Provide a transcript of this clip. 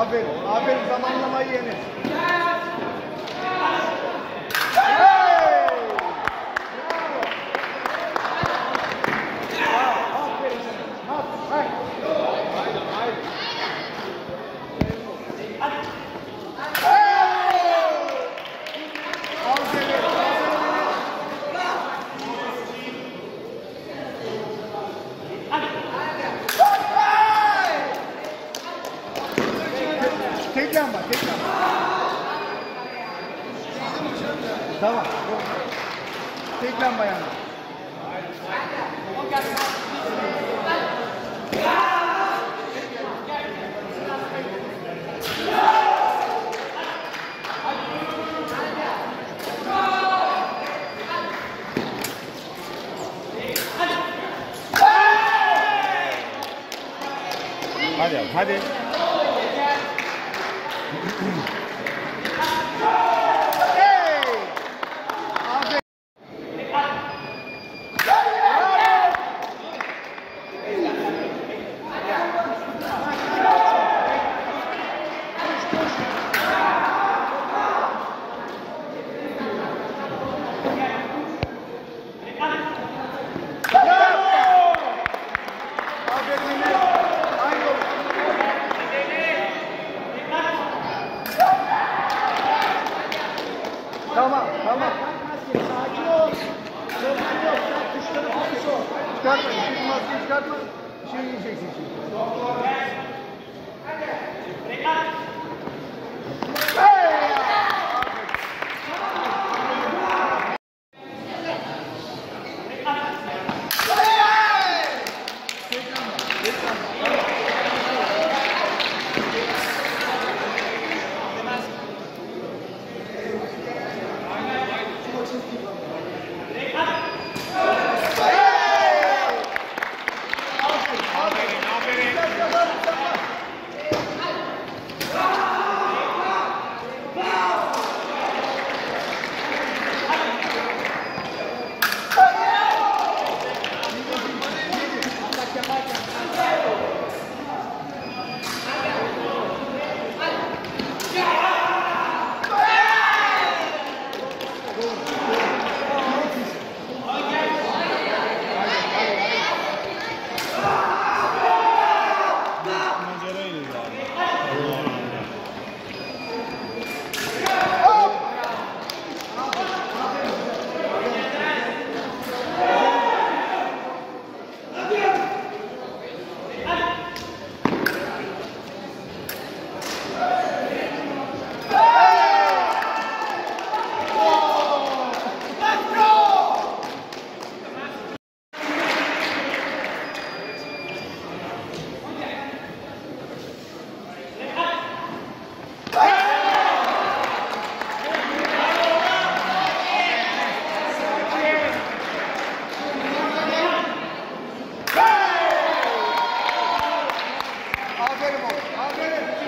आबिर आबिर जमान नमाइए ने Tamam. Teklen bayanlar. Hadi hadi. Tamam, tamam. Sakin ol. Sorun yok. Sen kuşları hafif ol. Çıkartma, şimdi maskeyi çıkartma. Şey yiyeceksin şimdi. Hey! 開ける